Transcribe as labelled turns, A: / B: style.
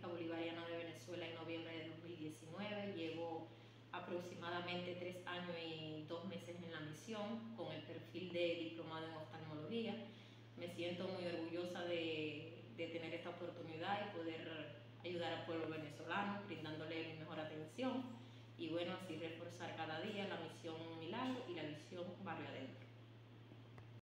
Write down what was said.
A: República Bolivariana de Venezuela en noviembre de 2019. Llevo aproximadamente tres años y dos meses en la misión con el perfil de diplomado en oftalmología. Me siento muy orgullosa de, de tener esta oportunidad y poder